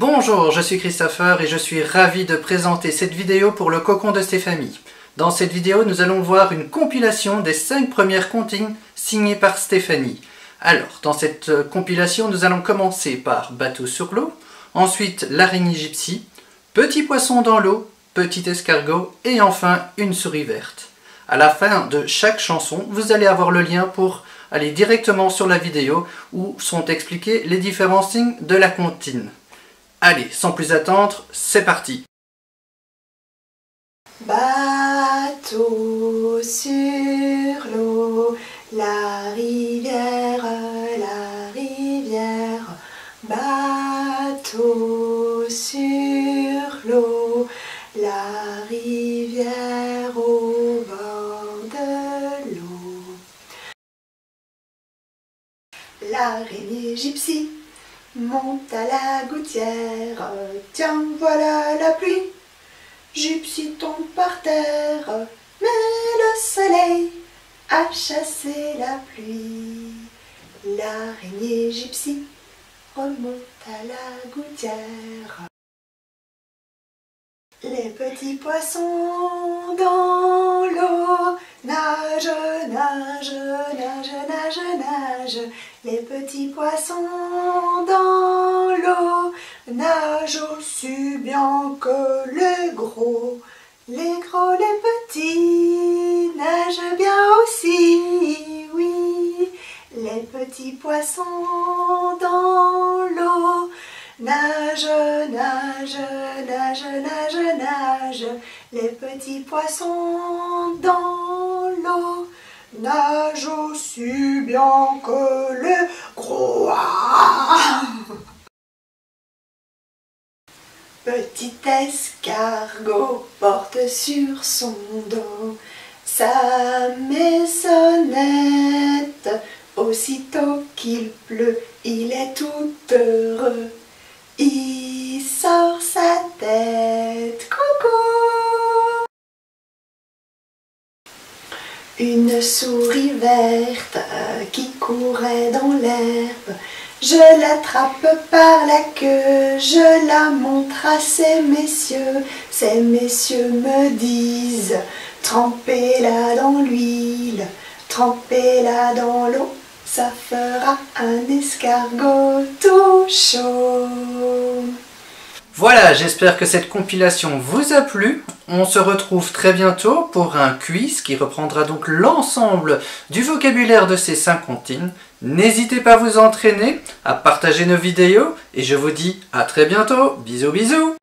Bonjour, je suis Christopher et je suis ravi de présenter cette vidéo pour le cocon de Stéphanie. Dans cette vidéo, nous allons voir une compilation des 5 premières comptines signées par Stéphanie. Alors, dans cette euh, compilation, nous allons commencer par Bateau sur l'eau, ensuite l'araignée gypsy, Petit poisson dans l'eau, Petit escargot et enfin une souris verte. À la fin de chaque chanson, vous allez avoir le lien pour aller directement sur la vidéo où sont expliqués les différents signes de la comptine. Allez, sans plus attendre, c'est parti Bateau sur l'eau, la rivière, la rivière. Bateau sur l'eau, la rivière au bord de l'eau. L'araignée gypsy monte à la gouttière. Tiens, voilà la pluie. Gypsy tombe par terre, mais le soleil a chassé la pluie. L'araignée gypsy remonte à la gouttière. Les petits poissons dans l'eau nagent, nagent, Les petits poissons dans l'eau nagent aussi bien que les gros. Les gros, les petits nagent bien aussi, oui. Les petits poissons dans l'eau Nage, nage, nage, nage, nage, les petits poissons dans l'eau nagent aussi bien que les gros. Petit escargot porte sur son dos sa maisonnette. Aussitôt qu'il Une souris verte euh, qui courait dans l'herbe. Je l'attrape par la queue, je la montre à ces messieurs. Ces messieurs me disent, trempez-la dans l'huile, trempez-la dans l'eau ça fera un escargot tout chaud. Voilà, j'espère que cette compilation vous a plu. On se retrouve très bientôt pour un quiz qui reprendra donc l'ensemble du vocabulaire de ces cinq comptines. N'hésitez pas à vous entraîner, à partager nos vidéos et je vous dis à très bientôt. Bisous bisous